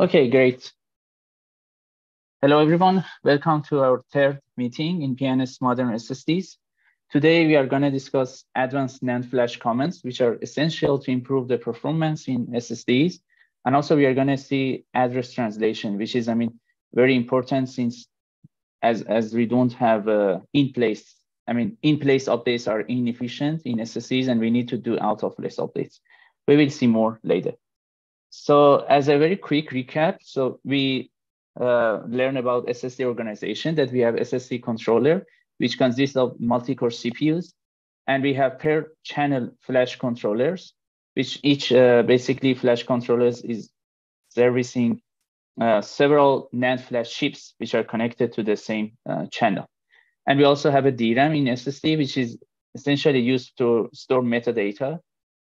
Okay, great. Hello, everyone. Welcome to our third meeting in PNS Modern SSDs. Today, we are going to discuss advanced NAND flash commands, which are essential to improve the performance in SSDs. And also, we are going to see address translation, which is, I mean, very important since as, as we don't have uh, in-place, I mean, in-place updates are inefficient in SSDs, and we need to do out-of-place updates. We will see more later. So as a very quick recap, so we uh, learn about SSD organization that we have SSD controller, which consists of multi-core CPUs, and we have per channel flash controllers, which each uh, basically flash controllers is servicing uh, several NAND flash chips, which are connected to the same uh, channel. And we also have a DRAM in SSD, which is essentially used to store metadata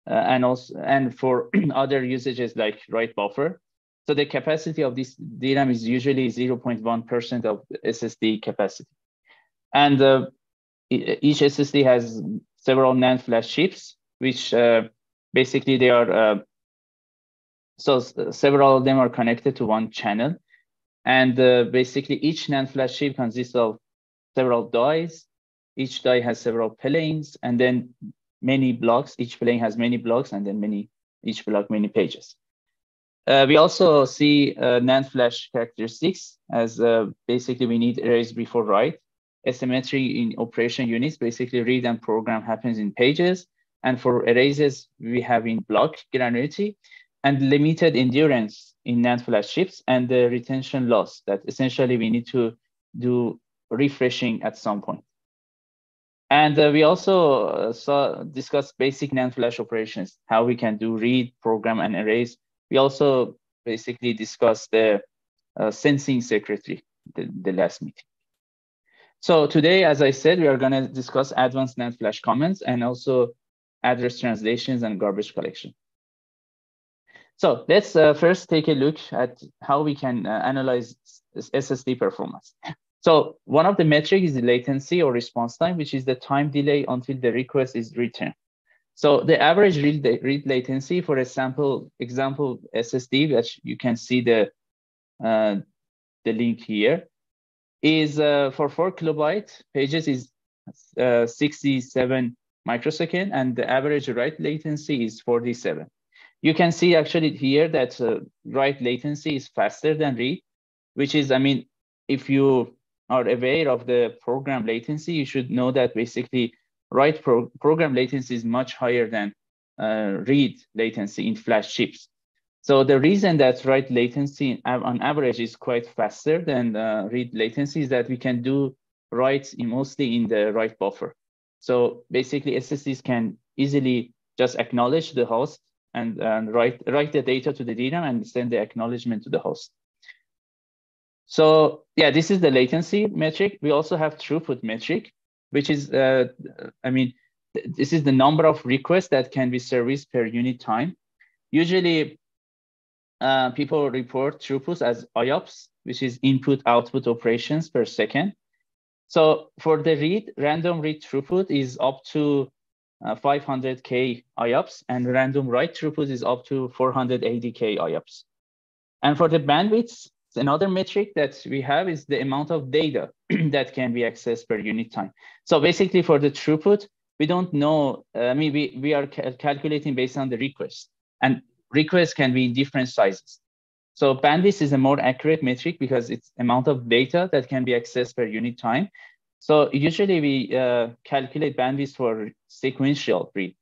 and also and for other usages like write buffer. So the capacity of this DRAM is usually 0.1% of SSD capacity. And uh, each SSD has several NAND flash chips, which uh, basically they are, uh, so several of them are connected to one channel. And uh, basically each NAND flash chip consists of several dies. Each die has several planes, and then many blocks. Each plane has many blocks and then many, each block many pages. Uh, we also see uh, NAND flash characteristics as uh, basically we need erase before write. Asymmetry in operation units, basically read and program happens in pages. And for erases, we have in block granularity and limited endurance in NAND flash chips and the retention loss that essentially we need to do refreshing at some point. And uh, we also uh, saw discuss basic NAND flash operations, how we can do read, program, and erase. We also basically discussed the uh, sensing circuitry, the, the last meeting. So today, as I said, we are going to discuss advanced NAND flash commands and also address translations and garbage collection. So let's uh, first take a look at how we can uh, analyze SSD performance. So one of the metrics is the latency or response time, which is the time delay until the request is returned. So the average read, read latency for a sample example SSD, which you can see the, uh, the link here, is uh, for four kilobyte pages is uh, 67 microsecond, and the average write latency is 47. You can see actually here that uh, write latency is faster than read, which is, I mean, if you are aware of the program latency, you should know that basically write pro program latency is much higher than uh, read latency in flash chips. So the reason that write latency on average is quite faster than uh, read latency is that we can do writes mostly in the write buffer. So basically SSDs can easily just acknowledge the host and, and write, write the data to the DRAM and send the acknowledgement to the host. So yeah, this is the latency metric. We also have throughput metric, which is, uh, I mean, this is the number of requests that can be serviced per unit time. Usually, uh, people report throughput as IOPS, which is input output operations per second. So for the read, random read throughput is up to uh, 500K IOPS, and random write throughput is up to 480K IOPS. And for the bandwidths, Another metric that we have is the amount of data that can be accessed per unit time. So basically for the throughput, we don't know, uh, I mean, we, we are ca calculating based on the request and requests can be in different sizes. So bandwidth is a more accurate metric because it's amount of data that can be accessed per unit time. So usually we uh, calculate bandwidth for sequential read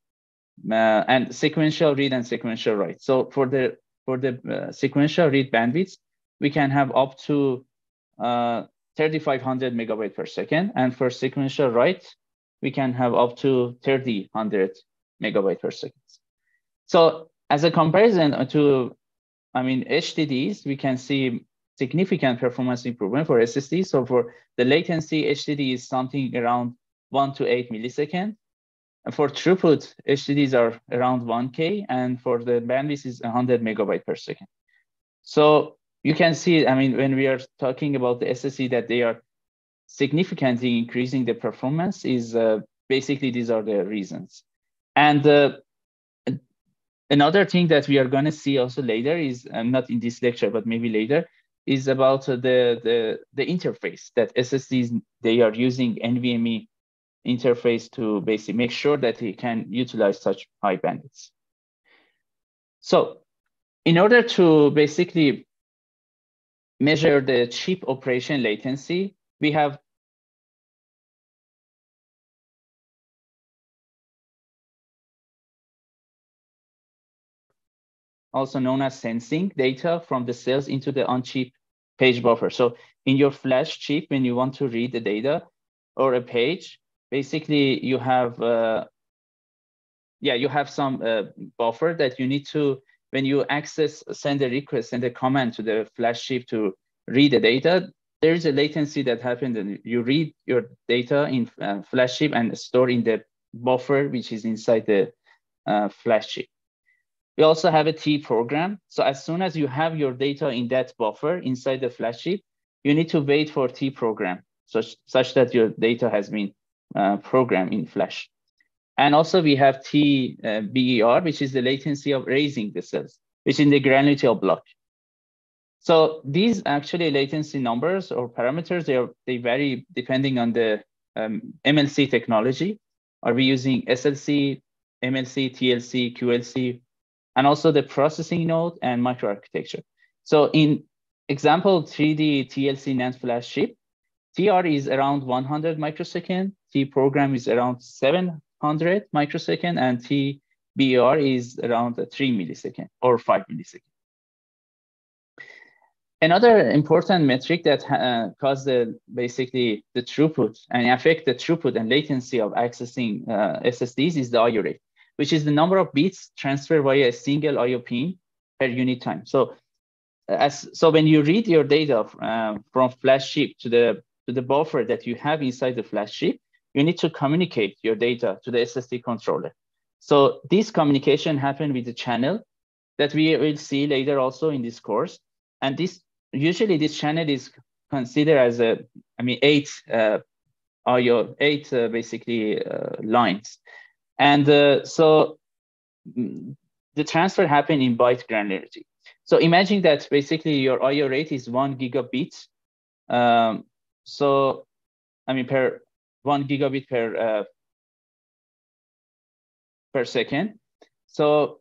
uh, and sequential read and sequential write. So for the for the uh, sequential read bandwidth, we can have up to uh, 3,500 megabyte per second. And for sequential write, we can have up to 3,000 megabyte per second. So as a comparison to, I mean, HDDs, we can see significant performance improvement for SSD. So for the latency, HDD is something around one to eight milliseconds. And for throughput, HDDs are around 1K, and for the bandwidth is 100 megabyte per second. So you can see, I mean, when we are talking about the SSD that they are significantly increasing the performance is uh, basically these are the reasons. And uh, another thing that we are going to see also later is um, not in this lecture, but maybe later is about uh, the, the, the interface that SSDs, they are using NVMe interface to basically make sure that it can utilize such high bandwidths. So in order to basically measure the chip operation latency, we have also known as sensing data from the cells into the on-chip page buffer. So in your flash chip, when you want to read the data or a page, basically you have, uh, yeah, you have some uh, buffer that you need to, when you access, send a request, send a command to the flash chip to read the data, there is a latency that happens and you read your data in uh, flash chip and store in the buffer, which is inside the uh, flash chip. We also have a T program. So as soon as you have your data in that buffer inside the flash chip, you need to wait for T program such, such that your data has been uh, programmed in flash. And also we have T uh, which is the latency of raising the cells, which is in the granularity block. So these actually latency numbers or parameters, they, are, they vary depending on the um, MLC technology. Are we using SLC, MLC, TLC, QLC, and also the processing node and microarchitecture. So in example 3D TLC NAND flash chip, TR is around 100 microsecond, T program is around 700 microsecond, and TBR is around 3 millisecond or 5 millisecond. Another important metric that uh, causes the, basically the throughput and affect the throughput and latency of accessing uh, SSDs is the IO rate which is the number of bits transferred via a single IO pin per unit time. So as so when you read your data uh, from flash chip to the to the buffer that you have inside the flash chip, you need to communicate your data to the SSD controller. So this communication happen with the channel that we will see later also in this course. And this usually this channel is considered as a, I mean, eight uh, IO, eight uh, basically uh, lines. And uh, so mm, the transfer happened in byte granularity. So imagine that basically your IO rate is one gigabit. Um, so, I mean, per one gigabit per uh, per second. So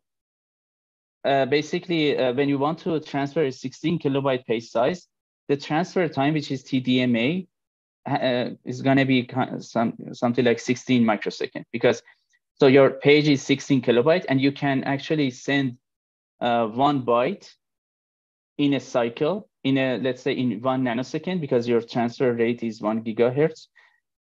uh, basically, uh, when you want to transfer a 16 kilobyte page size, the transfer time, which is TDMA, uh, is going to be some, something like 16 microsecond because so your page is 16 kilobyte and you can actually send uh, one byte in a cycle in a, let's say in one nanosecond because your transfer rate is one gigahertz.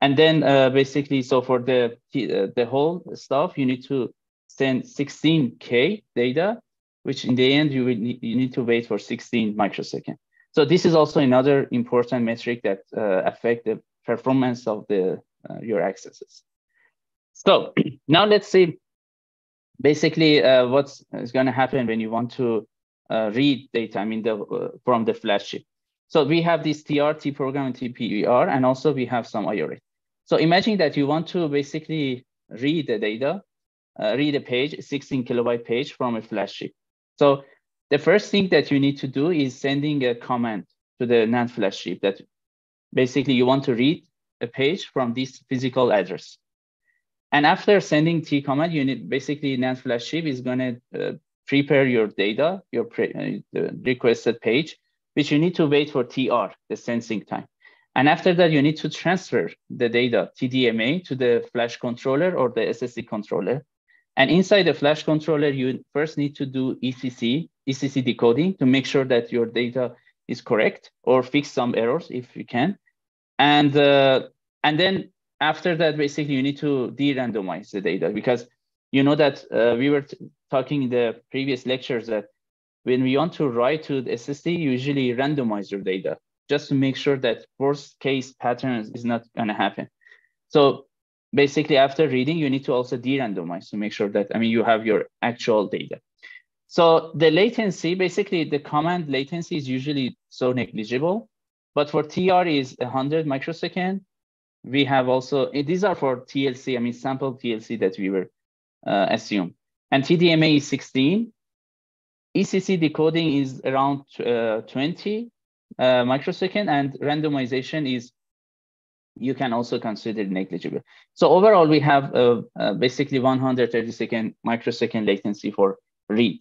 And then uh, basically, so for the, uh, the whole stuff, you need to send 16K data, which in the end, you, will need, you need to wait for 16 microsecond. So this is also another important metric that uh, affect the performance of the uh, your accesses. So now let's see basically uh, what's going to happen when you want to uh, read data I mean the, uh, from the flash chip. So we have this TRT program and TPER, and also we have some IO. So imagine that you want to basically read the data, uh, read a page, 16 kilobyte page from a flash chip. So the first thing that you need to do is sending a command to the NAND flash chip that basically you want to read a page from this physical address. And after sending T command, you need basically NAND flash chip is going to uh, prepare your data, your pre uh, requested page, which you need to wait for TR, the sensing time. And after that, you need to transfer the data TDMA to the flash controller or the SSD controller. And inside the flash controller, you first need to do ECC, ECC decoding to make sure that your data is correct or fix some errors if you can. And, uh, and then after that, basically, you need to de-randomize the data because you know that uh, we were talking in the previous lectures that when we want to write to the SSD, you usually randomize your data just to make sure that worst case patterns is not going to happen. So basically, after reading, you need to also de-randomize to make sure that I mean you have your actual data. So the latency, basically, the command latency is usually so negligible, but for TR is 100 microsecond we have also, eh, these are for TLC, I mean, sample TLC that we were uh, assume. And TDMA is 16. ECC decoding is around uh, 20 uh, microsecond and randomization is you can also consider negligible. So overall, we have uh, uh, basically 130 second microsecond latency for read.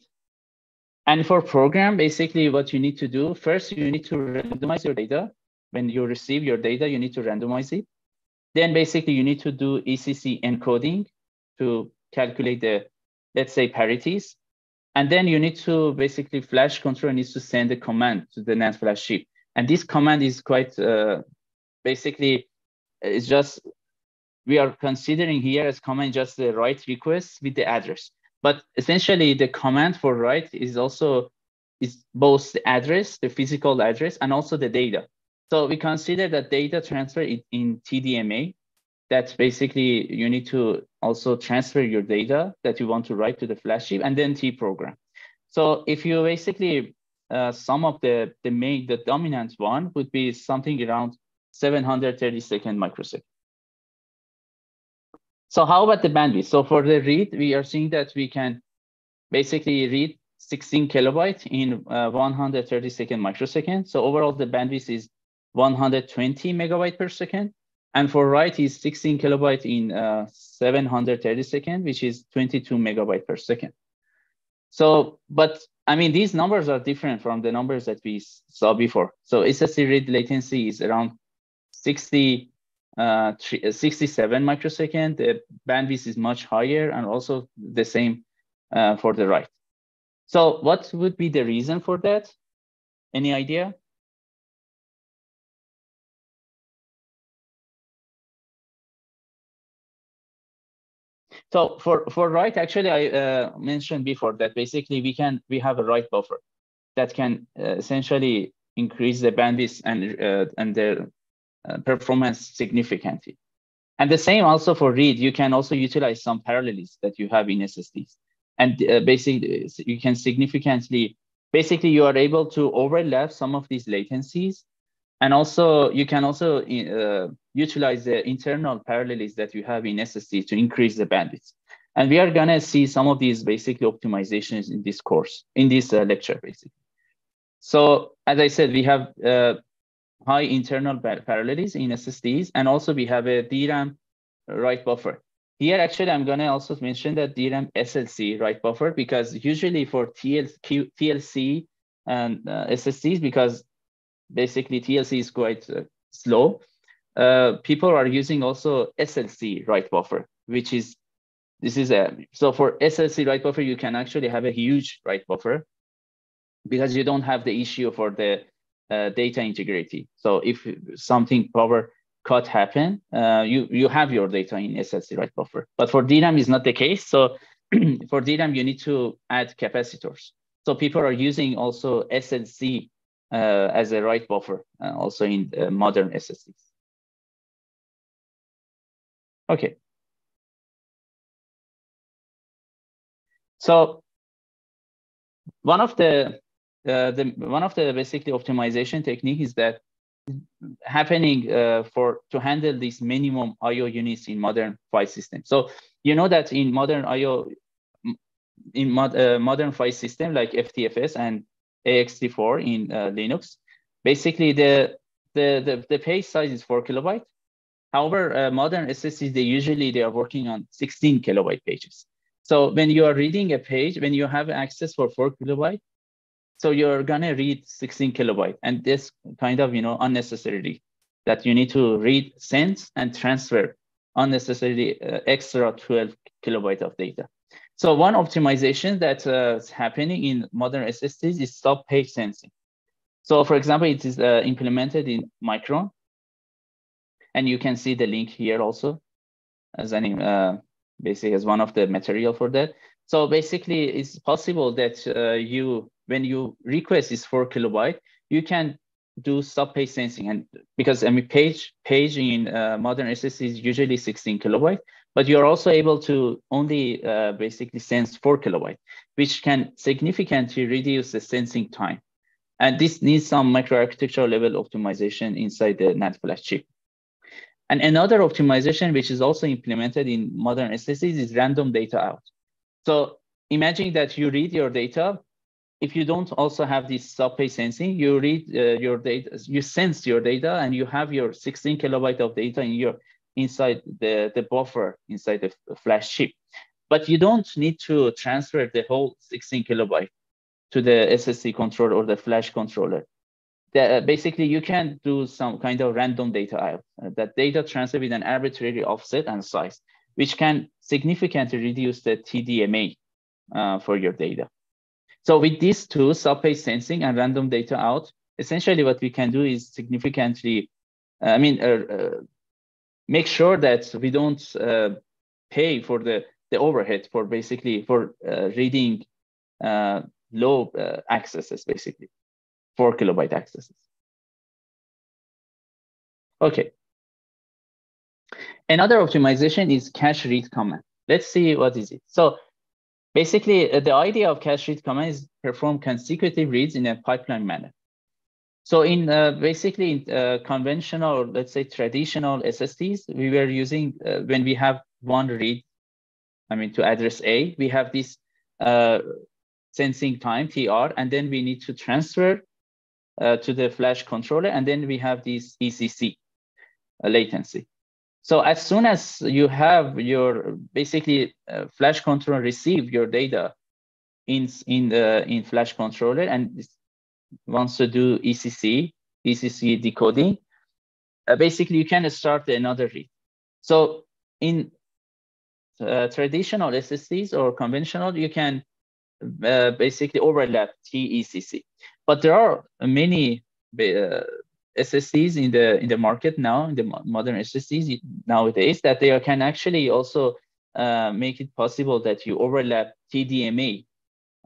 And for program, basically what you need to do, first you need to randomize your data. When you receive your data, you need to randomize it. Then basically you need to do ECC encoding to calculate the, let's say parities. And then you need to basically flash control needs to send a command to the NAND flash chip. And this command is quite uh, basically, it's just, we are considering here as command just the write request with the address. But essentially the command for write is also, is both the address, the physical address, and also the data. So we consider that data transfer in, in TDMA, that basically you need to also transfer your data that you want to write to the flash chip and then T program. So if you basically uh, some of the, the main, the dominant one would be something around 730 second microsecond. So how about the bandwidth? So for the read, we are seeing that we can basically read 16 kilobyte in uh, 130 second microsecond. So overall, the bandwidth is 120 megabyte per second. And for write is 16 kilobyte in uh, 730 second, which is 22 megabyte per second. So, but I mean, these numbers are different from the numbers that we saw before. So SSD read latency is around 60, uh, 67 microsecond. The bandwidth is much higher and also the same uh, for the write. So what would be the reason for that? Any idea? So for, for write, actually, I uh, mentioned before that basically we can we have a write buffer that can uh, essentially increase the bandwidth and uh, and the uh, performance significantly. And the same also for read, you can also utilize some parallelism that you have in SSDs. And uh, basically, you can significantly, basically, you are able to overlap some of these latencies and also you can also uh, utilize the internal parallelism that you have in SSD to increase the bandwidth. And we are gonna see some of these basically optimizations in this course, in this uh, lecture, basically. So as I said, we have uh, high internal parallelism in SSDs, and also we have a DRAM write buffer. Here, actually, I'm gonna also mention that DRAM SLC write buffer because usually for TLC, TLC and uh, SSDs, because basically TLC is quite uh, slow. Uh, people are using also SLC write buffer, which is this is a so for SLC write buffer you can actually have a huge write buffer because you don't have the issue for the uh, data integrity. So if something power cut happen, uh, you you have your data in SLC write buffer. But for DRAM is not the case. So for DRAM you need to add capacitors. So people are using also SLC as a write buffer, uh, also in modern SSDs. Okay. So one of the, uh, the one of the basically optimization technique is that happening uh, for to handle these minimum IO units in modern file system. So you know that in modern IO in mod, uh, modern file system like F2FS and ext4 in uh, Linux. Basically, the, the, the, the page size is four kilobyte. However, uh, modern SSDs, they usually they are working on 16 kilobyte pages. So when you are reading a page, when you have access for four kilobyte, so you're gonna read 16 kilobyte, and this kind of you know unnecessarily that you need to read, send, and transfer unnecessarily uh, extra 12 kilobyte of data. So one optimization that uh, is happening in modern SSDs is subpage sensing. So for example, it is uh, implemented in Micron. And you can see the link here also as an, uh, basically as one of the material for that. So basically it's possible that uh, you, when you request is four kilobyte, you can do subpage sensing. And because I mean, page, page in uh, modern SSD is usually 16 kilobyte, but you're also able to only uh, basically sense four kilobyte, which can significantly reduce the sensing time. And this needs some microarchitectural level optimization inside the NAND flash chip. And another optimization, which is also implemented in modern SSDs is random data out. So imagine that you read your data. If you don't also have this subpage sensing, you read uh, your data, you sense your data, and you have your 16 kilobyte of data in your inside the, the buffer inside the flash chip. But you don't need to transfer the whole 16 kilobyte to the SSD controller or the flash controller. The, uh, basically, you can do some kind of random data out. Uh, that data transfer with an arbitrary offset and size, which can significantly reduce the TDMA uh, for your data. So with these two, subpage sensing and random data out, essentially what we can do is significantly, uh, I mean, make sure that we don't uh, pay for the, the overhead for basically for uh, reading uh, low accesses, basically, four kilobyte accesses. Okay. Another optimization is cache read command. Let's see what is it. So Basically, uh, the idea of cache read command is perform consecutive reads in a pipeline manner. So in uh, basically in, uh, conventional, or let's say traditional SSDs, we were using uh, when we have one read, I mean to address A, we have this uh, sensing time TR, and then we need to transfer uh, to the flash controller, and then we have this ECC latency. So as soon as you have your basically uh, flash controller receive your data in in the in flash controller and wants to do ECC ECC decoding, uh, basically you can start another read. So in uh, traditional SSDs or conventional, you can uh, basically overlap TECC. But there are many uh, SSDs in the in the market now, in the modern SSDs nowadays, that they can actually also uh, make it possible that you overlap TDMA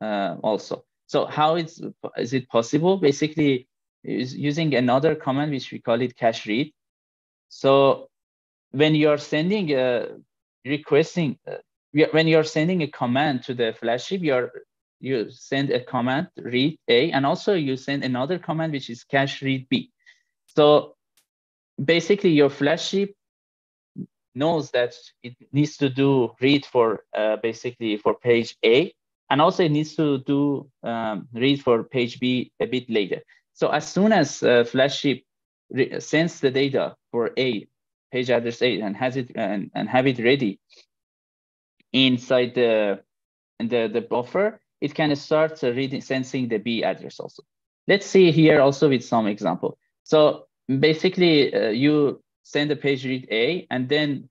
uh, also. So how is is it possible? Basically, is using another command which we call it cache read. So when you are sending a requesting uh, when you are sending a command to the flash chip, you are you send a command read A, and also you send another command which is cache read B. So basically your flash chip knows that it needs to do read for uh, basically for page A, and also it needs to do um, read for page B a bit later. So as soon as uh, flash chip sends the data for A, page address A, and has it and, and have it ready inside the the, the buffer, it can start uh, reading sensing the B address also. Let's see here also with some example. So basically, uh, you send the page read A and then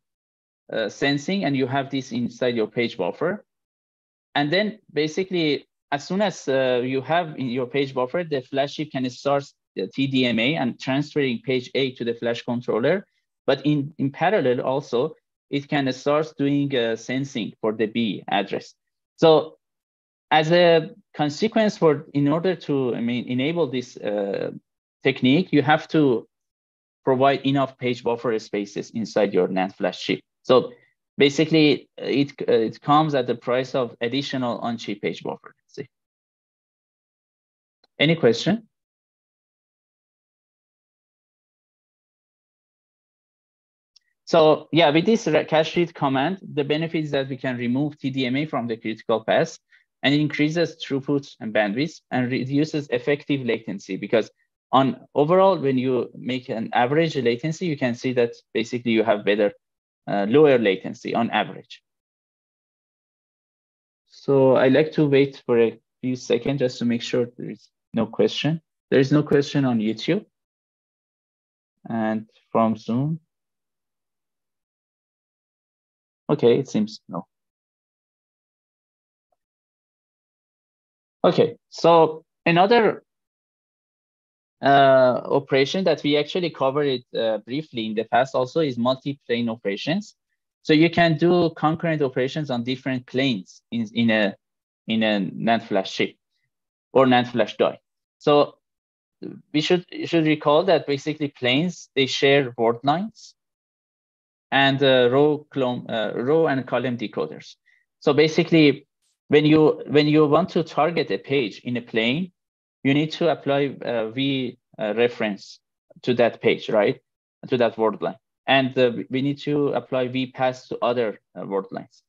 uh, sensing, and you have this inside your page buffer. And then basically, as soon as uh, you have in your page buffer, the flash chip can start the TDMA and transferring page A to the flash controller. But in, in parallel also, it can start doing uh, sensing for the B address. So as a consequence for, in order to, I mean, enable this uh, technique, you have to provide enough page buffer spaces inside your NAND flash chip. So basically, it, uh, it comes at the price of additional on-chip page buffer. See. Any question? So yeah, with this cache read command, the benefit is that we can remove TDMA from the critical path and increases throughput and bandwidth and reduces effective latency because on overall, when you make an average latency, you can see that basically you have better, uh, Uh, lower latency on average. So I like to wait for a few seconds just to make sure there is no question. There is no question on YouTube and from Zoom. Okay, it seems no. Okay, so another uh, operation that we actually covered it uh, briefly in the past also is multi-plane operations. So you can do concurrent operations on different planes in, in a in a NAND flash chip or NAND flash die. So we should should recall that basically planes they share word lines and uh, row clone, uh, row and column decoders. So basically, when you when you want to target a page in a plane, you need to apply uh, v uh, reference to that page, right? To that word line. And uh, we need to apply v pass to other uh, word lines.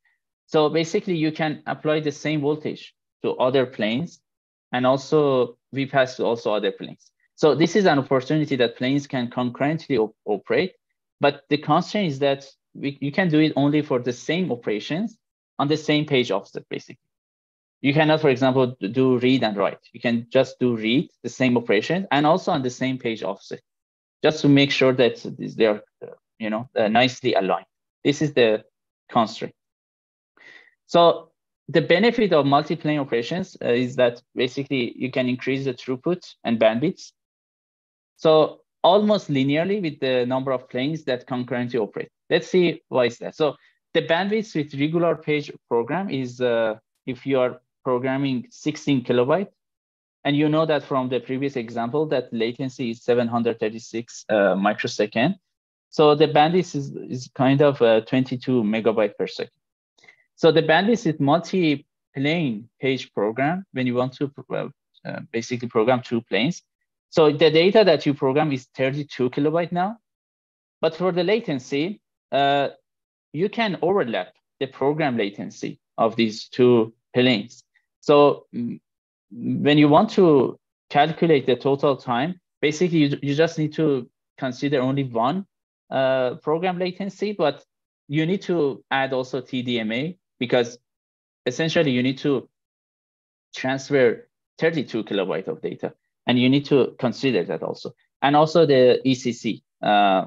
So basically you can apply the same voltage to other planes and also v pass to also other planes. So this is an opportunity that planes can concurrently op operate, but the constraint is that we, you can do it only for the same operations on the same page offset, basically. You cannot, for example, do read and write. You can just do read, the same operation, and also on the same page offset, just to make sure that they are, you know, uh, nicely aligned. This is the constraint. So the benefit of multi-plane operations uh, is that basically you can increase the throughput and bandwidth. So almost linearly with the number of planes that concurrently operate. Let's see why is that. So the bandwidth with regular page program is uh, if you are programming 16 kilobyte, and you know that from the previous example that latency is 736 uh, microsecond. So the bandwidth is, is kind of uh, 22 megabyte per second. So the bandwidth is multi-plane page program when you want to uh, basically program two planes. So the data that you program is 32 kilobyte now. But for the latency, uh, you can overlap the program latency of these two planes. So mm, when you want to calculate the total time, basically you, you just need to consider only one uh, program latency, but you need to add also TDMA because essentially you need to transfer 32 kilobyte of data and you need to consider that also. And also the ECC. Uh,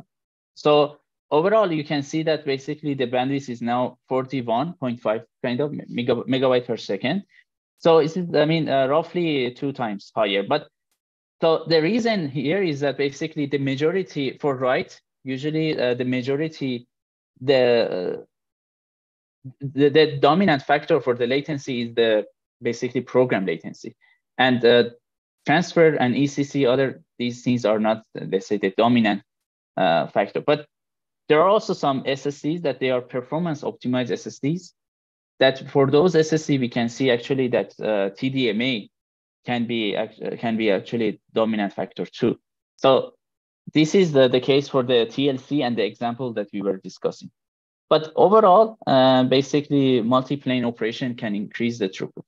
so overall, you can see that basically the bandwidth is now 41.5 kind of megabyte per second. So it's, I mean, uh, roughly two times higher. But so the reason here is that basically the majority for write, usually uh, the majority, the, the, the dominant factor for the latency is the basically program latency. And uh, transfer and ECC, other these things are not, let's say, the dominant uh, factor. But there are also some SSDs that they are performance optimized SSDs that for those SSD, we can see actually that uh, TDMA can be, can be actually dominant factor too. So this is the, the case for the TLC and the example that we were discussing. But overall, uh, basically multi-plane operation can increase the throughput.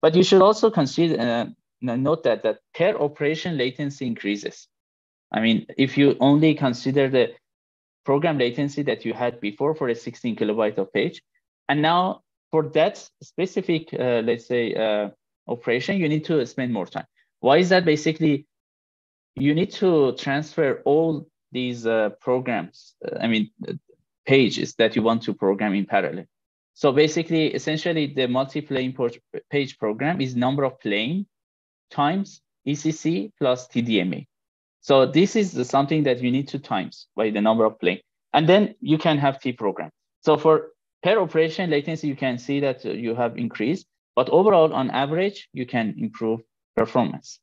But you should also consider, uh, note that, that per operation latency increases. I mean, if you only consider the program latency that you had before for a 16 kilobyte of page. And now for that specific, uh, let's say, uh, operation, you need to spend more time. Why is that? Basically, you need to transfer all these uh, programs, uh, I mean, pages that you want to program in parallel. So basically, essentially, the multi-plane page program is number of plane times ECC plus TDMA. So this is something that you need to times by the number of plane. And then you can have T program. So for per operation latency, you can see that you have increased, but overall on average, you can improve performance.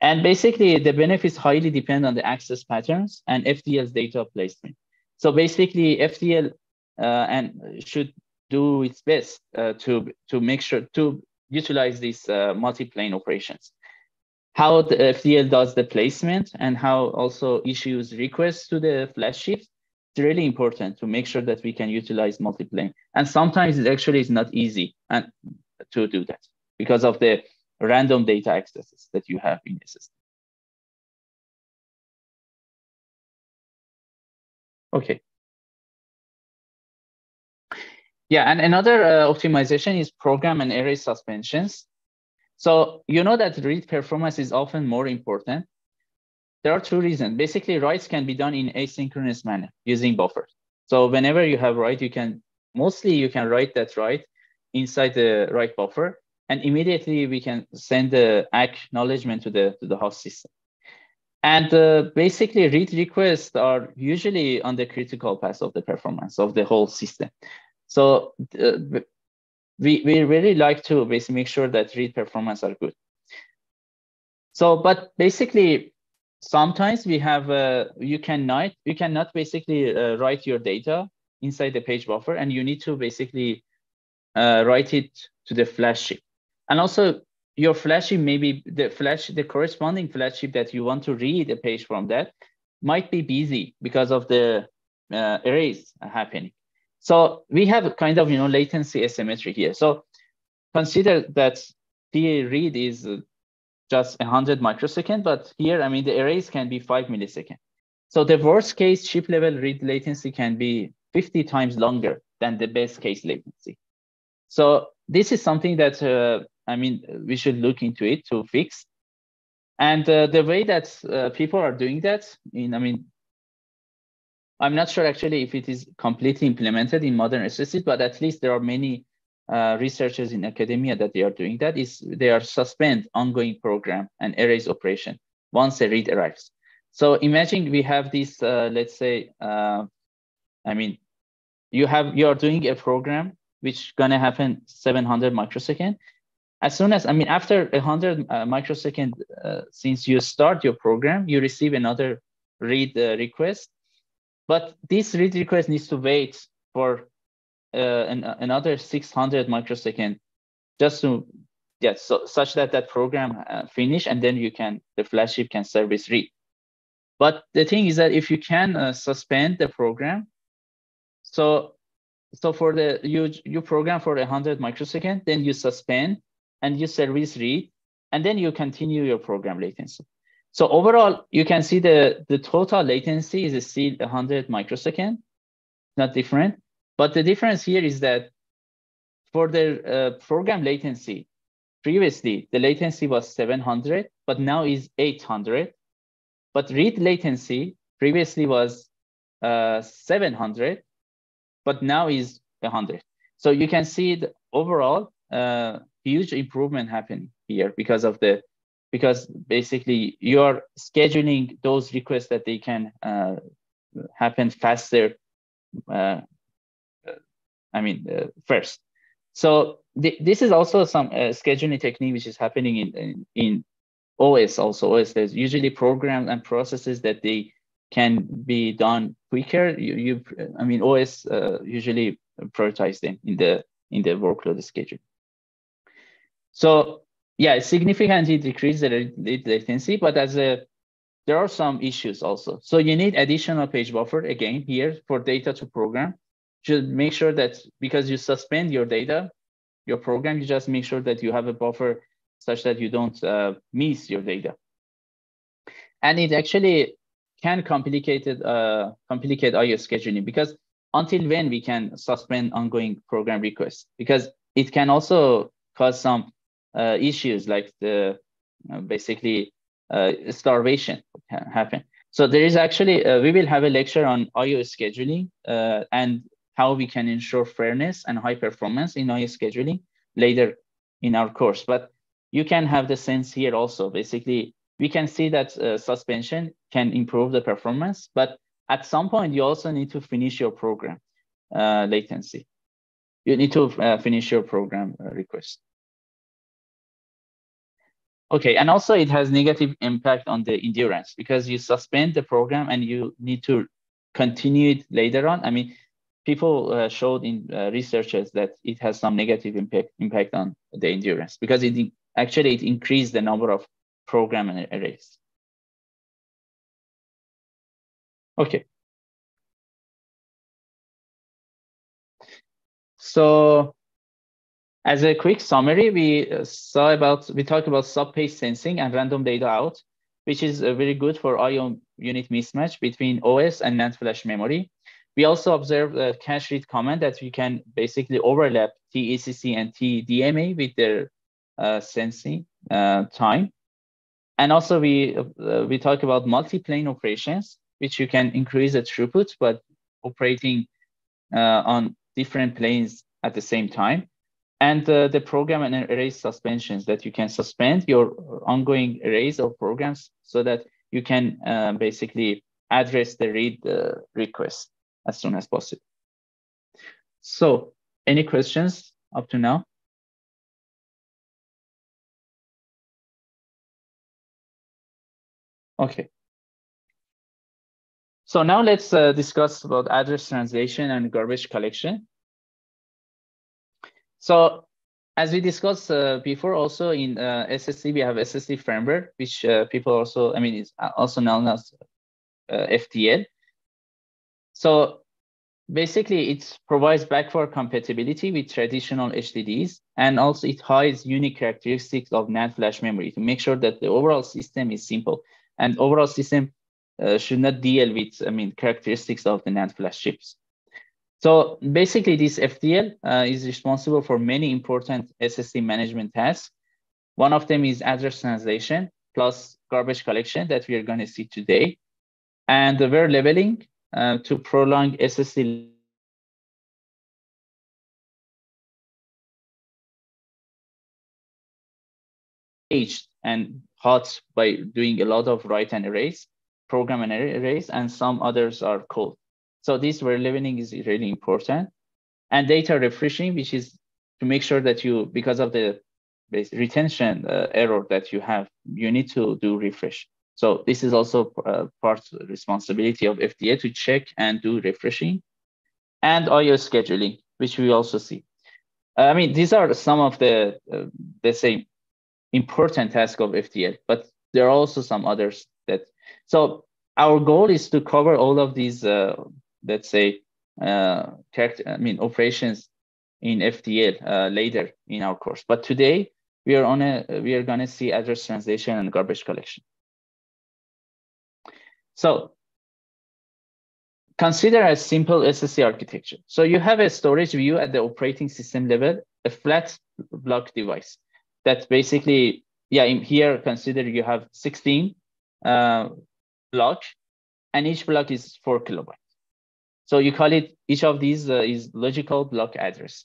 And basically the benefits highly depend on the access patterns and FTL's data placement. So basically FTL uh, and should do its best uh, to, to make sure to utilize these uh, multi-plane operations how the FDL does the placement and how also issues requests to the flash chip. It's really important to make sure that we can utilize multi-plane. And sometimes it actually is not easy and to do that because of the random data accesses that you have in the system. Okay. Yeah, and another uh, optimization is program and erase suspensions. So you know that read performance is often more important. There are two reasons. Basically, writes can be done in asynchronous manner using buffers. So whenever you have write, you can mostly you can write that write inside the write buffer, and immediately we can send the acknowledgement to the to the host system. And uh, basically, read requests are usually on the critical path of the performance of the whole system. So uh, we, we really like to basically make sure that read performance are good. So, but basically, sometimes we have, uh, you cannot, you cannot basically uh, write your data inside the page buffer and you need to basically uh, write it to the flash chip. And also your flash chip, maybe the flash, the corresponding flash chip that you want to read a page from that might be busy because of the uh, erases happening. So we have kind of, you know, latency asymmetry here. So consider that the read is just 100 microsecond, but here, I mean, the erase can be five millisecond. So the worst case chip level read latency can be 50 times longer than the best case latency. So this is something that, uh, I mean, we should look into it to fix. And uh, the way that uh, people are doing that, in, I mean, I'm not sure actually if it is completely implemented in modern SSDs, but at least there are many uh, researchers in academia that they are doing that is they are suspend ongoing program and erase operation once a read arrives. So imagine we have this, uh, let's say, uh, I mean, you have you are doing a program which gonna happen 700 microsecond. As soon as I mean, after 100 uh, microsecond uh, since you start your program, you receive another read request but this read request needs to wait for uh, an, another 600 microsecond just to yeah so such that that program uh, finish and then you can the flash chip can service read but the thing is that if you can uh, suspend the program so so for the you you program for 100 microsecond then you suspend and you service read and then you continue your program latency so overall, you can see the, the total latency is still 100 microsecond, not different. But the difference here is that for the uh, program latency, previously the latency was 700, but now is 800. But read latency previously was uh, 700, but now is 100. So you can see the overall uh, huge improvement happen here because of the because basically you're scheduling those requests that they can uh, happen faster. I mean, uh, first. So th this is also some uh, scheduling technique which is happening in, in, in OS also. OS there's usually programs and processes that they can be done quicker. You, you I mean, OS uh, usually prioritize them in the in the workload schedule. So yeah, significantly decrease the latency, but as a there are some issues also. So you need additional page buffer again here for data to program. Just make sure that because you suspend your data, your program, you just make sure that you have a buffer such that you don't uh, miss your data. And it actually can complicate it, uh, complicate IO scheduling because until when we can suspend ongoing program requests because it can also cause some uh, issues like the uh, basically uh, starvation happen. So there is actually, uh, we will have a lecture on IO scheduling and how we can ensure fairness and high performance in IO scheduling later in our course. But you can have the sense here also. Basically, we can see that uh, suspension can improve the performance, but at some point you also need to finish your program uh, latency. You need to uh, finish your program uh, request. Okay, and also it has negative impact on the endurance because you suspend the program and you need to continue it later on. I mean, people uh, showed in uh, researchers that it has some negative impact impact on the endurance because it actually it increased the number of program and erases. Okay. So as a quick summary, we uh, saw about, we talked about sub-page sensing and random data out, which is uh, very good for IO unit mismatch between OS and NAND flash memory. We also observed a cache read command that we can basically overlap TECC and TDMA with their uh, sensing uh, time. And also we, uh, we talk about multi-plane operations, which you can increase the throughput, but operating uh, on different planes at the same time and uh, the program and erase suspensions that you can suspend your ongoing erases or programs so that you can uh, basically address the read request as soon as possible. So any questions up to now? Okay. So now let's uh, discuss about address translation and garbage collection. So as we discussed uh, before, also in uh, SSD, we have SSD framework, which uh, people also, I mean, it's also known as uh, FTL. So basically it provides backward compatibility with traditional HDDs, and also it hides unique characteristics of NAND flash memory to make sure that the overall system is simple and overall system uh, should not deal with, I mean, characteristics of the NAND flash chips. So basically this FTL uh, is responsible for many important SSD management tasks. One of them is address translation plus garbage collection that we are going to see today. And the wear leveling uh, to prolong SSD aged and hot by doing a lot of write and erase, program and erase, and some others are cold. So this leveling is really important. And data refreshing, which is to make sure that you, because of the retention uh, error that you have, you need to do refresh. So this is also uh, part responsibility of FTL to check and do refreshing and IO scheduling, which we also see. I mean, these are some of the, uh, let's say, important tasks of FTL, but there are also some others that, so our goal is to cover all of these, uh, let's say, uh, I mean, operations in FTL uh, later in our course. But today we are on a, we are gonna see address translation and garbage collection. So consider a simple SSD architecture. So you have a storage view at the operating system level, a flat block device that basically, yeah, in here, consider you have 16 uh, block and each block is four kilobytes. So you call it, each of these uh, is logical block address.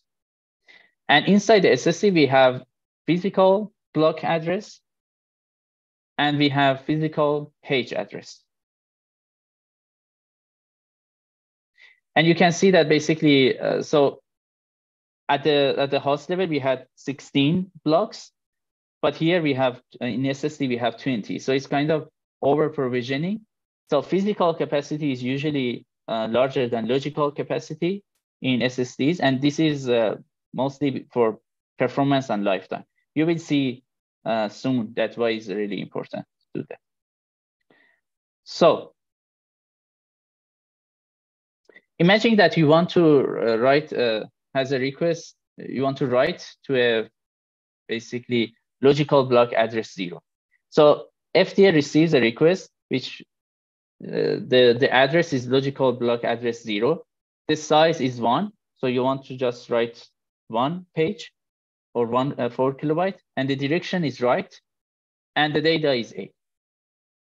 And inside the SSD, we have physical block address and we have physical page address. And you can see that basically, uh, so at the at the host level, we had 16 blocks, but here we have, uh, in SSD, we have 20. So it's kind of over provisioning. So physical capacity is usually uh, larger than logical capacity in SSDs. And this is uh, mostly for performance and lifetime. You will see uh, soon that why it's really important to do that. So imagine that you want to uh, write uh, as a request, you want to write to a basically logical block address zero. So FTL receives a request which uh, the, the address is logical block address zero. The size is one. So you want to just write one page or one uh, four kilobyte and the direction is right and the data is A.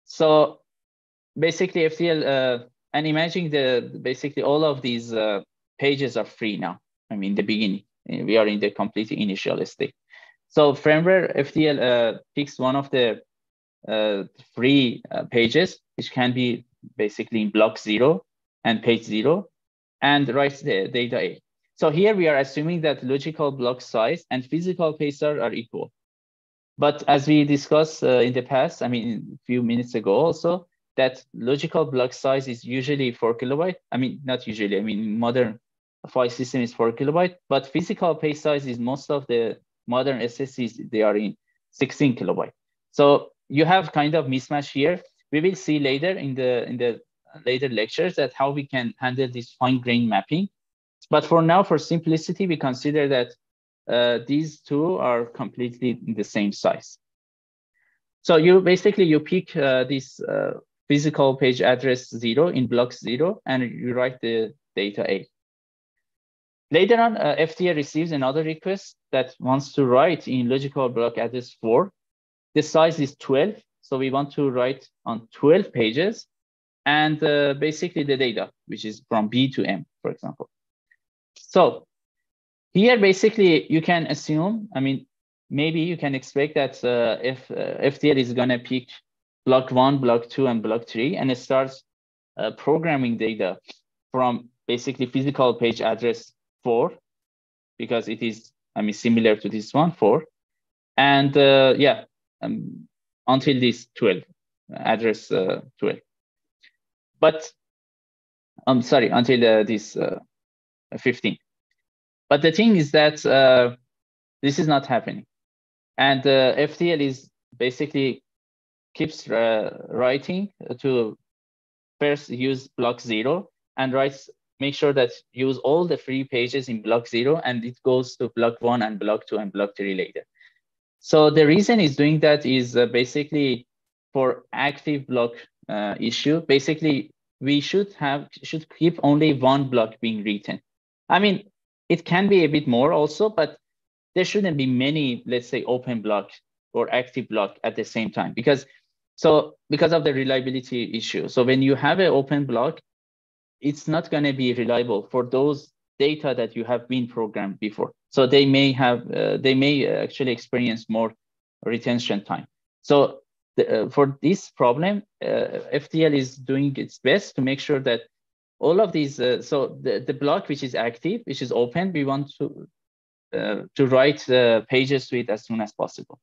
So basically FTL and imagine the basically all of these uh, pages are free now. I mean, the beginning, we are in the completely initial state. So firmware FTL uh, picks one of the uh, free uh, pages, which can be basically in block zero and page zero, and writes the data A. So here we are assuming that logical block size and physical page are equal. But as we discussed uh, in the past, I mean, a few minutes ago also, that logical block size is usually four kilobyte. I mean, not usually, I mean, modern file system is four kilobyte, but physical page size is most of the modern SSDs, they are in 16 kilobyte. So you have kind of mismatch here. We will see later in the, in the later lectures that how we can handle this fine grain mapping. But for now, for simplicity, we consider that uh, these two are completely in the same size. So you basically, you pick uh, this uh, physical page address zero in block zero, and you write the data A. Later on, uh, FTL receives another request that wants to write in logical block address four. The size is 12, so we want to write on 12 pages and uh, basically the data, which is from B to M, for example. So here, basically, you can assume, I mean, maybe you can expect that uh, if uh, is gonna pick block one, block two, and block three, and it starts uh, programming data from basically physical page address four, because it is, I mean, similar to this one, four. And uh, yeah, um, until this 12, address uh, 12. But I'm sorry, until uh, this uh, 15. But the thing is that uh, this is not happening. And FTL is basically keeps uh, writing to first use block zero and writes make sure that use all the free pages in block zero and it goes to block one and block two and block three later. So the reason is doing that is uh, basically for active block uh, issue, basically we should have should keep only one block being written. I mean, it can be a bit more also, but there shouldn't be many, let's say, open block or active block at the same time because so because of the reliability issue. So when you have an open block, it's not going to be reliable for those data that you have been programmed before. So they may have, uh, they may actually experience more retention time. So the, uh, for this problem, uh, FTL is doing its best to make sure that all of these, uh, so the, the block which is active, which is open, we want to, uh, to write pages to it as soon as possible.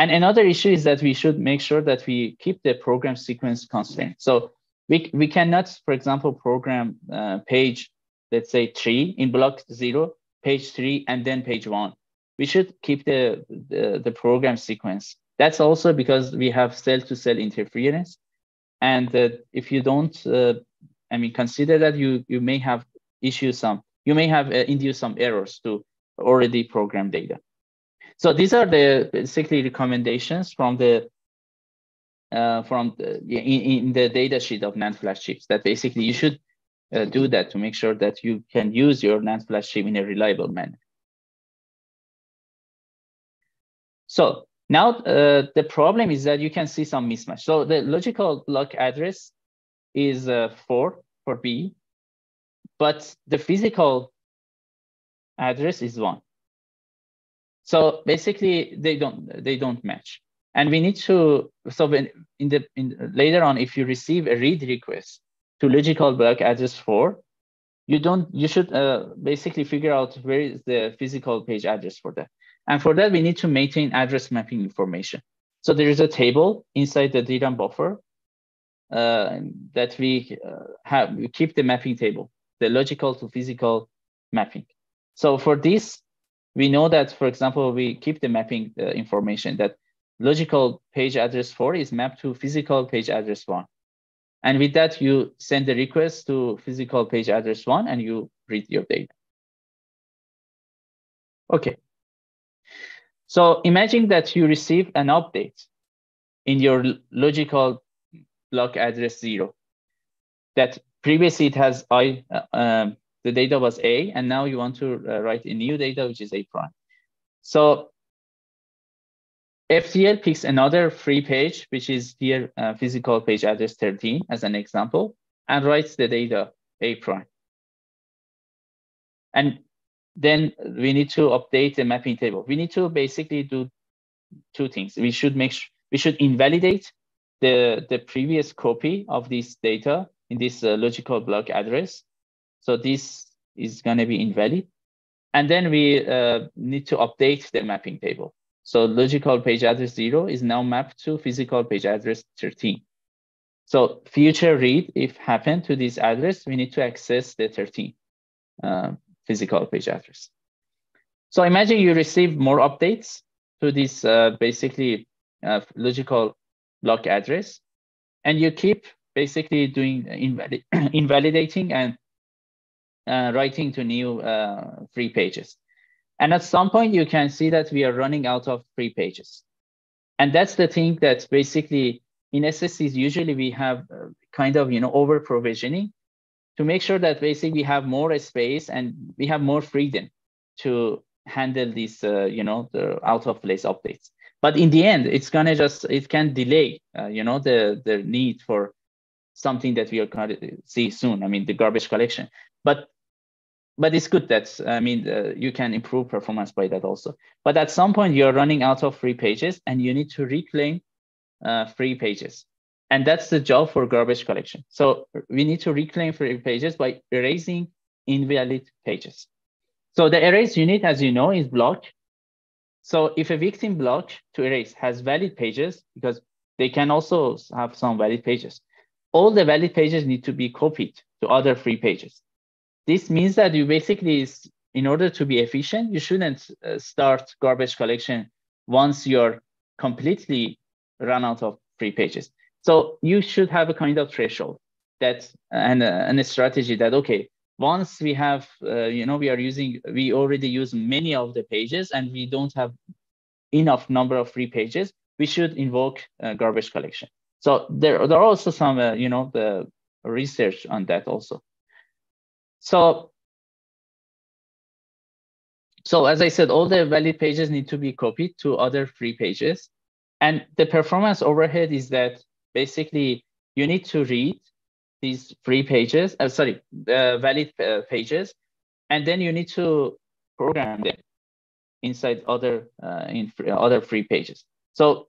And another issue is that we should make sure that we keep the program sequence constant. So we, we cannot, for example, program uh, page, let's say three in block zero, page three, and then page one. We should keep the, the, the program sequence. That's also because we have cell-to-cell interference. And uh, if you don't, uh, I mean, consider that you, you may have issued some, you may have uh, induced some errors to already programmed data. So these are the basically recommendations from the uh, from the, in, in, the data sheet of NAND flash chips that basically you should uh, do that to make sure that you can use your NAND flash chip in a reliable manner. So now uh, the problem is that you can see some mismatch. So the logical block address is uh, four for B, but the physical address is one. So basically they don't they don't match. And we need to so when in the in later on if you receive a read request to logical block address 4 you don't you should uh, basically figure out where is the physical page address for that. And for that we need to maintain address mapping information. So there is a table inside the DRAM buffer uh, that we uh, have we keep the mapping table the logical to physical mapping. So for this we know that for example we keep the mapping uh, information that logical page address 4 is mapped to physical page address 1. And with that, you send the request to physical page address 1 and you read your data. Okay. So imagine that you receive an update in your logical block address 0 that previously it has I, uh, um, the data was A, and now you want to uh, write a new data, which is A prime. So FTL picks another free page, which is here uh, physical page address 13 as an example, and writes the data A prime. And then we need to update the mapping table. We need to basically do two things. We should make we should invalidate the, the previous copy of this data in this uh, logical block address. So this is going to be invalid. And then we uh, need to update the mapping table. So logical page address zero is now mapped to physical page address 13. So future read, if happen to this address, we need to access the 13 uh, physical page address. So imagine you receive more updates to this uh, basically uh, logical block address, and you keep basically doing invalid invalidating and uh, writing to new uh, free pages. And at some point, you can see that we are running out of free pages. And that's the thing that basically in SSDs, usually we have uh, kind of, you know, over provisioning to make sure that basically we have more space and we have more freedom to handle these, uh, you know, the out of place updates. But in the end, it's gonna just, it can delay, uh, you know, the, the need for something that we are going to see soon. I mean, the garbage collection. But but it's good that I mean uh, you can improve performance by that also. But at some point you're running out of free pages and you need to reclaim uh, free pages, and that's the job for garbage collection. So we need to reclaim free pages by erasing invalid pages. So the erase unit, as you know, is block. So if a victim block to erase has valid pages, because they can also have some valid pages, all the valid pages need to be copied to other free pages. This means that you basically, in order to be efficient, you shouldn't uh, start garbage collection once you're completely run out of free pages. So you should have a kind of threshold that and, uh, and a strategy that, okay, once we have, uh, you know, we are using, we already use many of the pages and we don't have enough number of free pages, we should invoke uh, garbage collection. So there, there are also some, uh, you know, the research on that also. So, so as I said, all the valid pages need to be copied to other free pages. And the performance overhead is that basically you need to read these free pages, uh, sorry, the valid uh, pages, and then you need to program them inside other uh, in free, other free pages. So,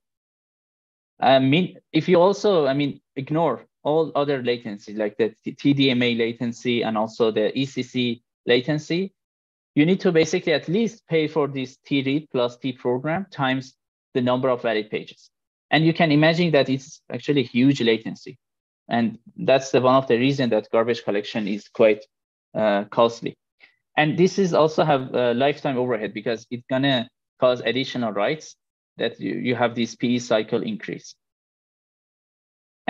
I mean, if you also, I mean, ignore all other latency like the TDMA latency and also the ECC latency, you need to basically at least pay for this T-read plus T-program times the number of valid pages. And you can imagine that it's actually huge latency. And that's the, one of the reasons that garbage collection is quite uh, costly. And this is also have a lifetime overhead because it's gonna cause additional writes that you, you have this PE cycle increase.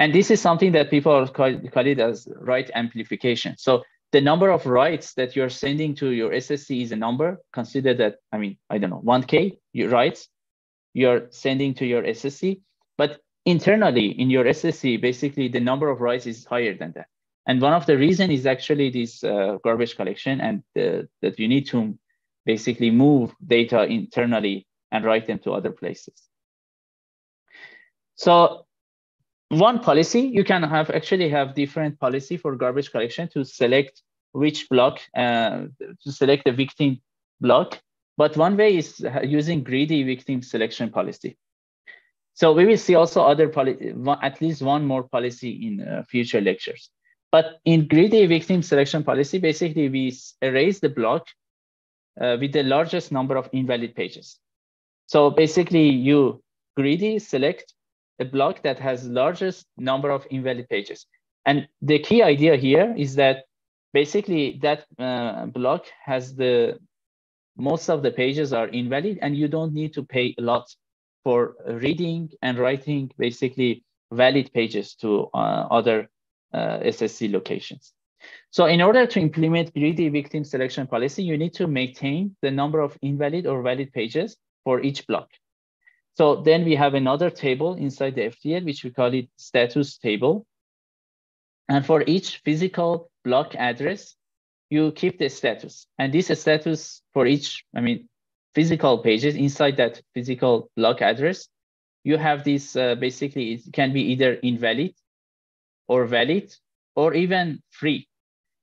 And this is something that people call, call it as write amplification. So the number of writes that you're sending to your SSD is a number. Consider that, I mean, I don't know, 1K you writes you're sending to your SSD. But internally in your SSD, basically the number of writes is higher than that. And one of the reason is actually this uh, garbage collection and uh, that you need to basically move data internally and write them to other places. So one policy, you can have actually have different policy for garbage collection to select which block, uh, to select the victim block. But one way is using greedy victim selection policy. So we will see also other policy, at least one more policy in uh, future lectures. But in greedy victim selection policy, basically we erase the block uh, with the largest number of invalid pages. So basically you greedy select a block that has largest number of invalid pages. And the key idea here is that basically that uh, block has the most of the pages are invalid and you don't need to pay a lot for reading and writing basically valid pages to uh, other uh, SSD locations. So in order to implement greedy victim selection policy, you need to maintain the number of invalid or valid pages for each block. So then we have another table inside the FTL, which we call it status table. And for each physical block address, you keep the status. And this status for each, I mean, physical pages inside that physical block address, you have this uh, basically, it can be either invalid or valid or even free.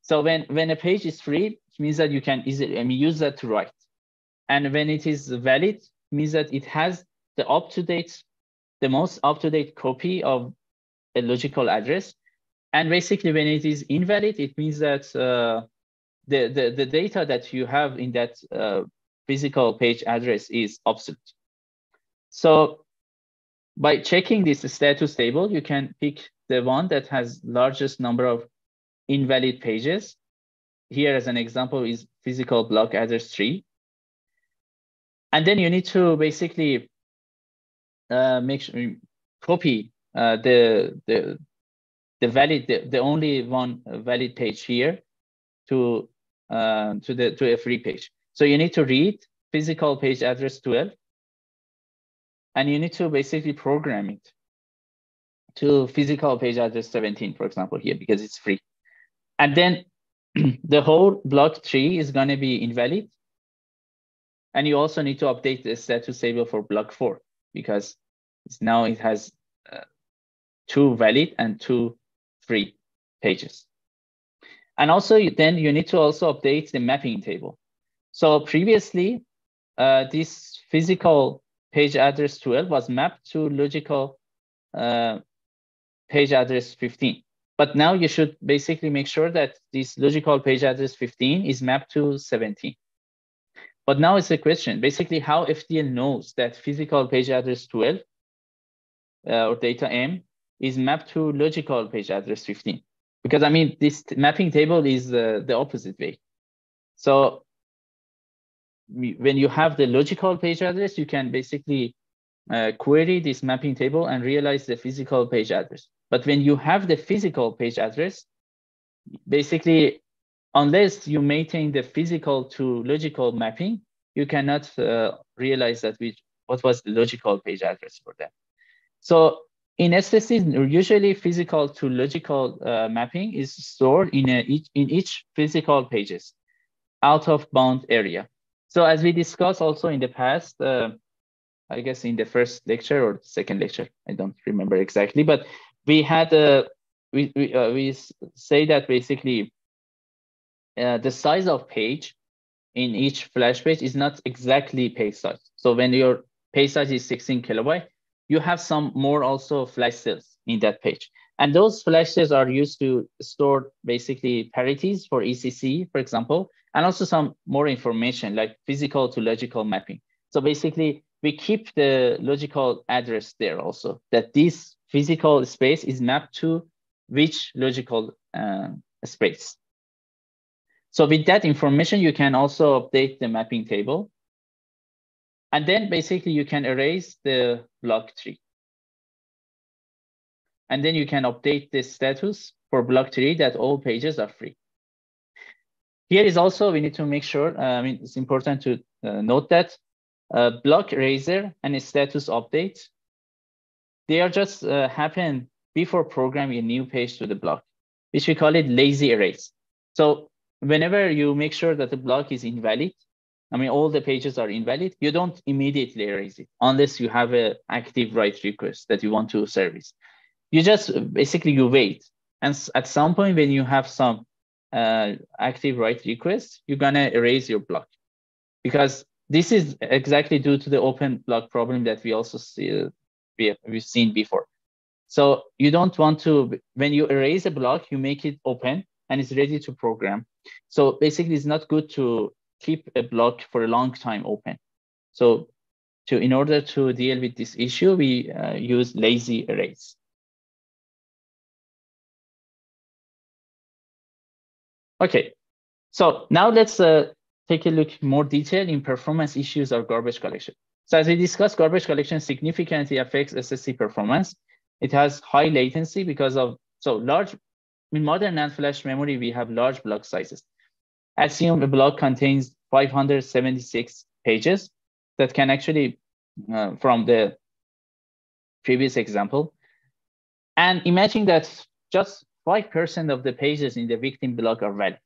So when, when a page is free, it means that you can easily I mean, use that to write. And when it is valid, means that it has the up-to-date, the most up-to-date copy of a logical address. And basically when it is invalid, it means that uh, the, the, the data that you have in that uh, physical page address is obsolete. So by checking this status table, you can pick the one that has largest number of invalid pages. Here as an example is physical block address three. And then you need to basically uh, make sure copy uh, the, the, the valid, the, the only one valid page here to, uh, to, the, to a free page. So you need to read physical page address 12, and you need to basically program it to physical page address 17, for example, here, because it's free. And then the whole block tree is going to be invalid. And you also need to update the status table for block four, because now it has uh, two valid and two free pages. And also then you need to also update the mapping table. So previously, uh, this physical page address 12 was mapped to logical uh, page address 15. But now you should basically make sure that this logical page address 15 is mapped to 17. But now it's a question, basically how FTL knows that physical page address 12 uh, or data M is mapped to logical page address 15. Because I mean, this mapping table is uh, the opposite way. So when you have the logical page address, you can basically uh, query this mapping table and realize the physical page address. But when you have the physical page address, basically unless you maintain the physical to logical mapping, you cannot uh, realize that which, what was the logical page address for them. So in SSD, usually physical to logical uh, mapping is stored in, a, each, in each physical pages out of band area. So as we discussed also in the past, uh, I guess in the first lecture or second lecture, I don't remember exactly, but we had a, uh, we, we, uh, we say that basically uh, the size of page in each flash page is not exactly page size. So when your page size is 16 kilobyte, you have some more also flash cells in that page. And those flash cells are used to store basically parities for ECC, for example, and also some more information like physical to logical mapping. So basically, we keep the logical address there also, that this physical space is mapped to which logical uh, space. So with that information, you can also update the mapping table. And then basically you can erase the block tree. And then you can update the status for block tree that all pages are free. Here is also, we need to make sure, uh, I mean, it's important to uh, note that uh, block eraser and status update, they are just uh, happen before programming a new page to the block, which we call it lazy erase. So whenever you make sure that the block is invalid, I mean, all the pages are invalid, you don't immediately erase it unless you have an active write request that you want to service. You just basically you wait. And at some point when you have some uh, active write request, you're gonna erase your block because this is exactly due to the open block problem that we also see, we, we've seen before. So you don't want to, when you erase a block, you make it open and it's ready to program. So basically it's not good to keep a block for a long time open. So to, in order to deal with this issue, we uh, use lazy erase. Okay, so now let's uh, take a look more detail in performance issues of garbage collection. So as we discussed, garbage collection significantly affects SSD performance. It has high latency because of, so large, in modern NAND flash memory, we have large block sizes. Assume a block contains 576 pages that can actually, uh, from the previous example, and imagine that just 5% of the pages in the victim block are valid.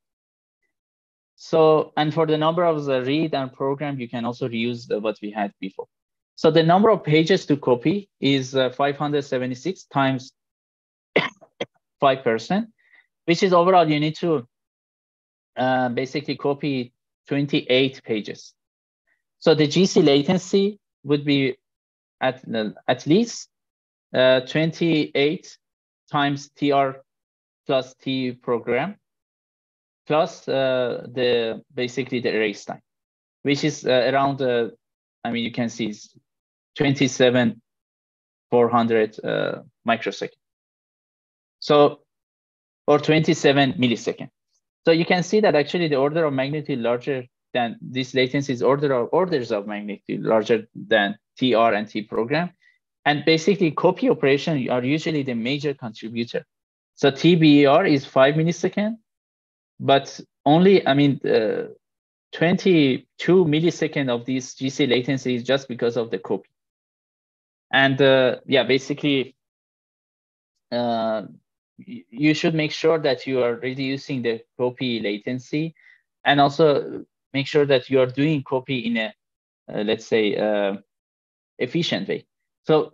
So, and for the number of the read and program, you can also reuse the, what we had before. So the number of pages to copy is uh, 576 times 5%, which is overall you need to uh, basically copy 28 pages. So the GC latency would be at, at least uh, 28 times TR plus T program plus uh, the basically the erase time, which is uh, around, uh, I mean, you can see it's 27 400 uh, microsecond. So, or 27 milliseconds. So you can see that actually the order of magnitude larger than this latency is order of orders of magnitude larger than TR and T program. And basically copy operation are usually the major contributor. So TBER is five millisecond, but only, I mean, uh, 22 millisecond of this GC latency is just because of the copy. And uh, yeah, basically, uh, you should make sure that you are reducing the copy latency and also make sure that you are doing copy in a, uh, let's say, uh, efficient way. So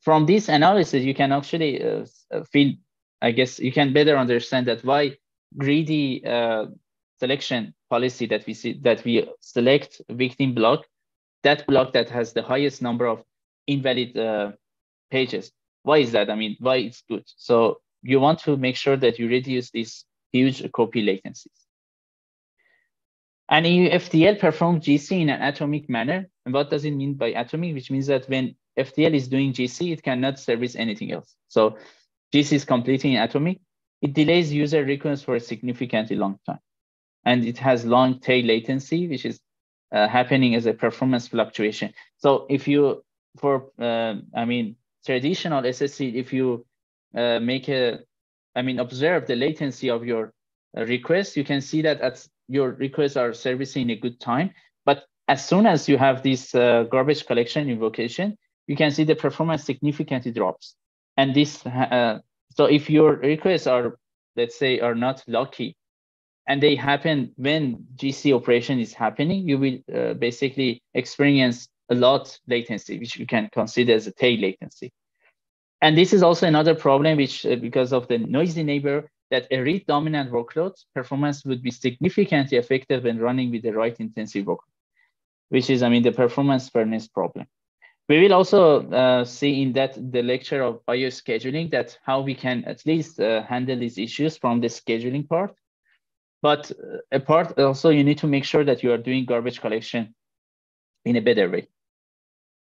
from this analysis, you can actually uh, feel, I guess, you can better understand that why greedy uh, selection policy that we see that we select victim block, that block that has the highest number of invalid uh, pages. Why is that? I mean, why it's good? So you want to make sure that you reduce these huge copy latencies. And FTL performs GC in an atomic manner. And what does it mean by atomic? Which means that when FTL is doing GC, it cannot service anything else. So GC is completely atomic. It delays user requests for a significantly long time. And it has long tail latency, which is uh, happening as a performance fluctuation. So if you, for, uh, I mean, traditional SSD, if you uh, make a, I mean, observe the latency of your request, you can see that at your requests are servicing a good time. But as soon as you have this uh, garbage collection invocation, you can see the performance significantly drops. And this, uh, so if your requests are, let's say, are not lucky, and they happen when GC operation is happening, you will uh, basically experience a lot latency, which you can consider as a tail latency. And this is also another problem, which uh, because of the noisy neighbor, that a read dominant workload performance would be significantly affected when running with the write intensive workload, which is, I mean, the performance fairness problem. We will also uh, see in that the lecture of IO scheduling that how we can at least uh, handle these issues from the scheduling part. But uh, apart also, you need to make sure that you are doing garbage collection in a better way.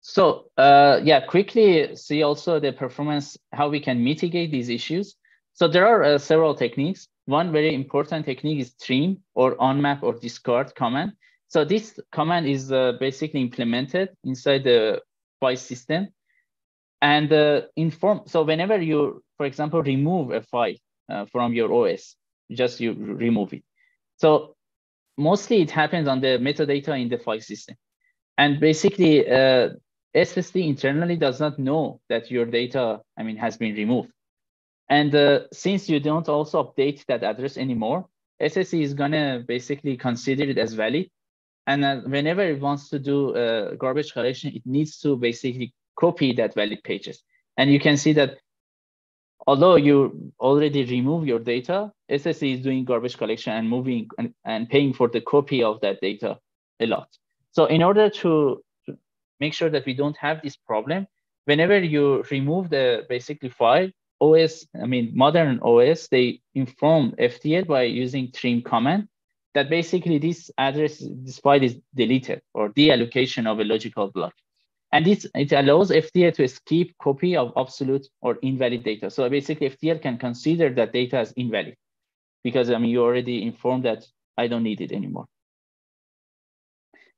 So uh, yeah, quickly see also the performance, how we can mitigate these issues. So there are uh, several techniques. One very important technique is trim or unmap or discard command. So this command is uh, basically implemented inside the file system and uh, inform. So whenever you, for example, remove a file uh, from your OS, just you remove it. So mostly it happens on the metadata in the file system. And basically, uh, SSD internally does not know that your data, I mean, has been removed. And uh, since you don't also update that address anymore, SSD is gonna basically consider it as valid. And uh, whenever it wants to do uh, garbage collection, it needs to basically copy that valid pages. And you can see that although you already remove your data, SSD is doing garbage collection and moving and, and paying for the copy of that data a lot. So in order to, to make sure that we don't have this problem, whenever you remove the basically file, OS, I mean, modern OS, they inform FTL by using trim command that basically this address, this file is deleted or deallocation of a logical block. And this, it allows FTL to skip copy of absolute or invalid data. So basically FTL can consider that data as invalid because I mean, you already informed that I don't need it anymore.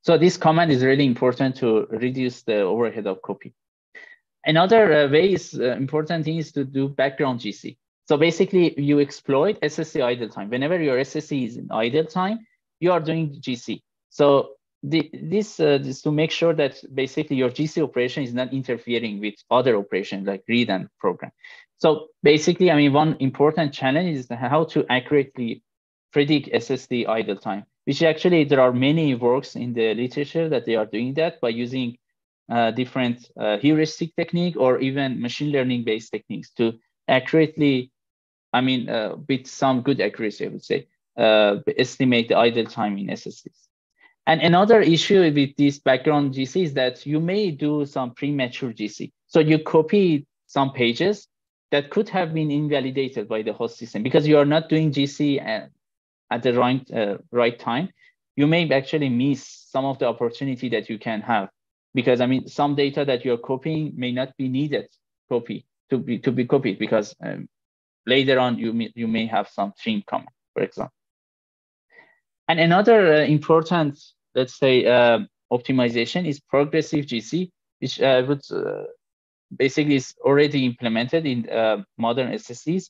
So this command is really important to reduce the overhead of copy. Another uh, way is uh, important thing is to do background GC. So basically you exploit SSD idle time. Whenever your SSD is in idle time, you are doing GC. So the, this uh, is to make sure that basically your GC operation is not interfering with other operations like read and program. So basically, I mean, one important challenge is how to accurately predict SSD idle time, which actually there are many works in the literature that they are doing that by using uh, different uh, heuristic technique or even machine learning based techniques to accurately, I mean, uh, with some good accuracy, I would say, uh, estimate the idle time in SSDs. And another issue with this background GC is that you may do some premature GC. So you copy some pages that could have been invalidated by the host system because you are not doing GC at, the right, uh, right time. You may actually miss some of the opportunity that you can have because I mean, some data that you're copying may not be needed copy to be, to be copied because um, later on you may, you may have some stream coming, for example. And another uh, important, let's say, uh, optimization is progressive GC, which uh, would uh, basically is already implemented in uh, modern SSDs,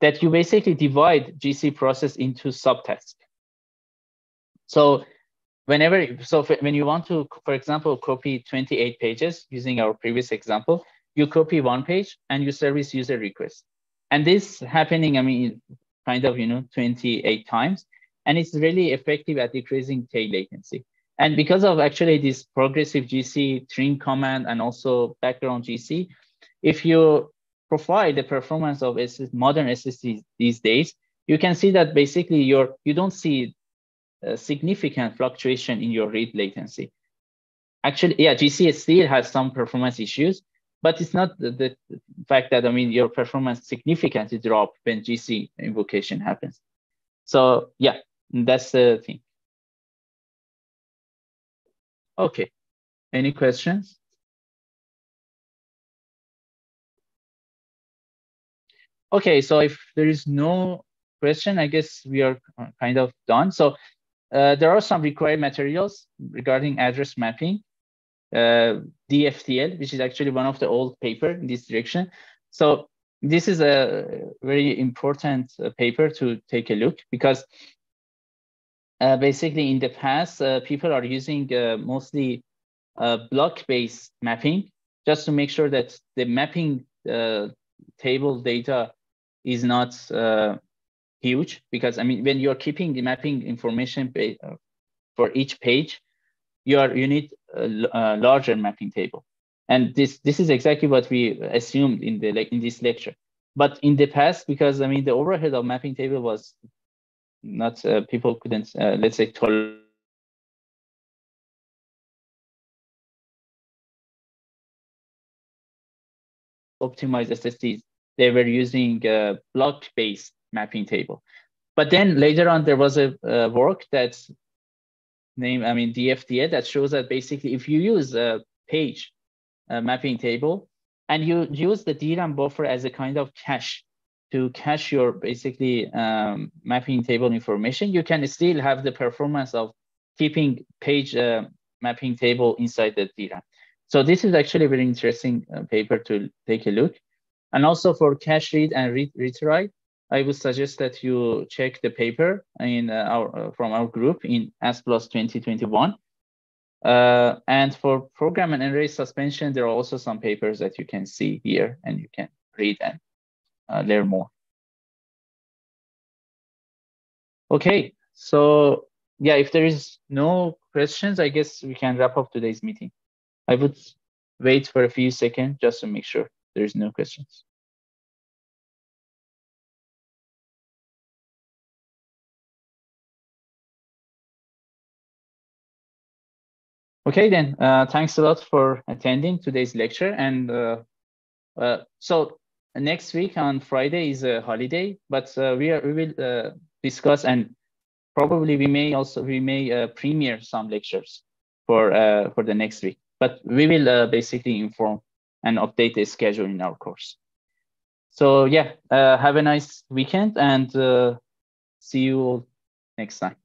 that you basically divide GC process into subtasks. So whenever, so when you want to, for example, copy 28 pages using our previous example, you copy one page and you service user request. And this happening, I mean, kind of, you know, 28 times and it's really effective at decreasing tail latency. And because of actually this progressive GC trim command and also background GC, if you profile the performance of modern SSDs these days, you can see that basically your you don't see a significant fluctuation in your read latency. Actually, yeah, GC still has some performance issues, but it's not the, the fact that I mean your performance significantly drop when GC invocation happens. So yeah, that's the thing. Okay. Any questions? Okay, so if there is no question, I guess we are kind of done. So uh, there are some required materials regarding address mapping, uh, DFTL, which is actually one of the old paper in this direction. So this is a very important uh, paper to take a look because uh, basically in the past, uh, people are using uh, mostly block-based mapping just to make sure that the mapping table data is not huge because I mean, when you're keeping the mapping information for each page, you are you need a, a larger mapping table. And this this is exactly what we assumed in the like in this lecture. But in the past because i mean the overhead of mapping table was not uh, people couldn't uh, let's say tolerate optimized SSDs, they were using a block-based mapping table. But then later on, there was a, a work that's named, I mean, DFTL that shows that basically if you use a page uh, mapping table, and you use the DRAM buffer as a kind of cache to cache your basically um, mapping table information, you can still have the performance of keeping page uh, mapping table inside the DRAM. So this is actually a very interesting uh, paper to take a look. And also for cache read and read, read write, I would suggest that you check the paper in uh, our uh, from our group in S 2021. Uh, and for program and erase suspension, there are also some papers that you can see here and you can read and uh, learn more. Okay, so yeah, if there is no questions, I guess we can wrap up today's meeting. I would wait for a few seconds just to make sure there is no questions. Okay, then, uh, thanks a lot for attending today's lecture. And uh, uh, so next week on Friday is a holiday, but uh, we, are, we will uh, discuss and probably we may also, we may uh, premiere some lectures for, for the next week, but we will basically inform and update the schedule in our course. So yeah, have a nice weekend and see you all next time.